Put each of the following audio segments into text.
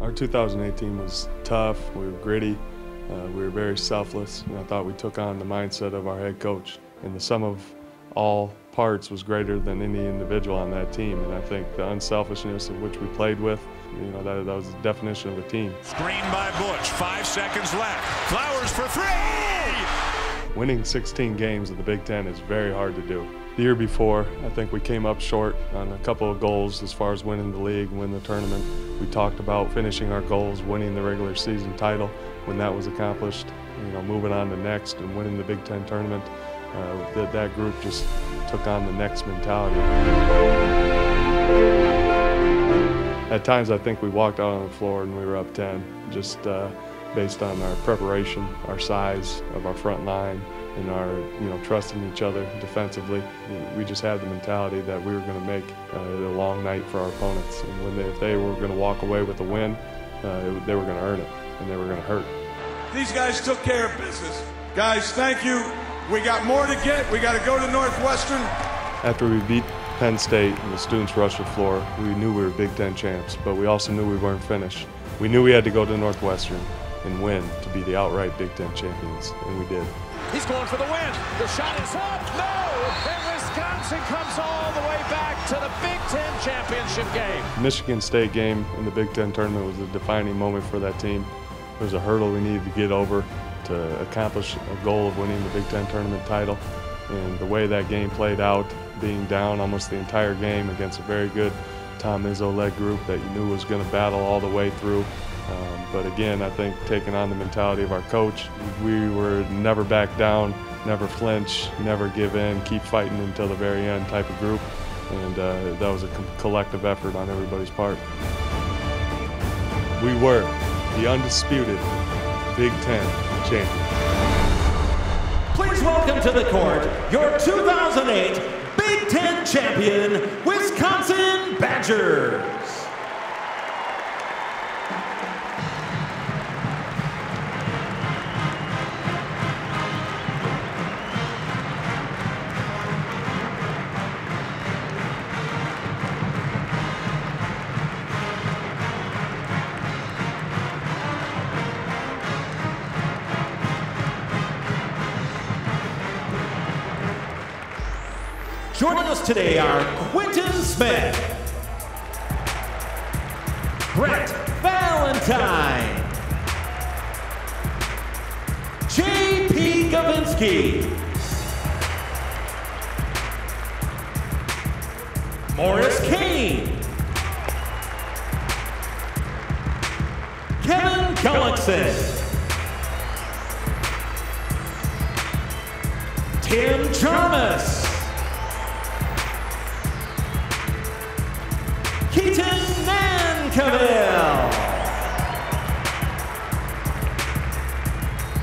Our 2018 was tough, we were gritty, uh, we were very selfless, and I thought we took on the mindset of our head coach. And the sum of all parts was greater than any individual on that team. And I think the unselfishness of which we played with, you know, that, that was the definition of a team. Screen by Butch, five seconds left. Flowers for three! Winning 16 games in the Big Ten is very hard to do. The year before, I think we came up short on a couple of goals as far as winning the league, win the tournament. We talked about finishing our goals, winning the regular season title. When that was accomplished, you know, moving on to next and winning the Big Ten tournament, uh, that, that group just took on the next mentality. At times, I think we walked out on the floor and we were up 10, just uh, based on our preparation, our size of our front line, and our you know trusting each other defensively. We just had the mentality that we were going to make uh, a long night for our opponents, and when they, if they were going to walk away with a win, uh, they were going to earn it, and they were going to hurt. These guys took care of business. Guys, thank you. We got more to get. We got to go to Northwestern. After we beat Penn State and the students rushed the floor, we knew we were Big Ten champs, but we also knew we weren't finished. We knew we had to go to Northwestern and win to be the outright Big Ten champions, and we did. He's going for the win. The shot is up. No! And Wisconsin comes all the way back to the Big Ten championship game. Michigan State game in the Big Ten tournament was a defining moment for that team. It was a hurdle we needed to get over to accomplish a goal of winning the Big Ten tournament title. And the way that game played out, being down almost the entire game against a very good Tom Izzo-led group that you knew was going to battle all the way through, um, but again, I think taking on the mentality of our coach, we were never back down, never flinch, never give in, keep fighting until the very end type of group. And uh, that was a collective effort on everybody's part. We were the undisputed Big Ten champion. Please welcome to the court your 2008 Big Ten champion, Wisconsin Badgers. Joining us today are Quinton Smith, Brett Valentyn, J.P. Gavinsky, Morris Cain, Kevin Gullikson, Tim Jarmusz, Keaton Nankivil.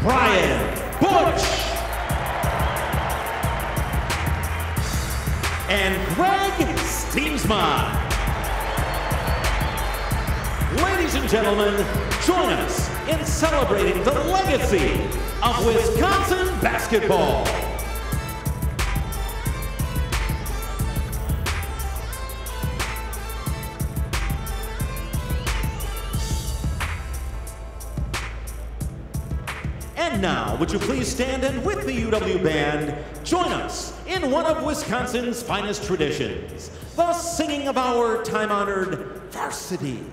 Brian Butch. And Greg Stiemsma. Ladies and gentlemen, join us in celebrating the legacy of Wisconsin basketball. And now, would you please stand and with the UW Band, join us in one of Wisconsin's finest traditions, the singing of our time-honored varsity.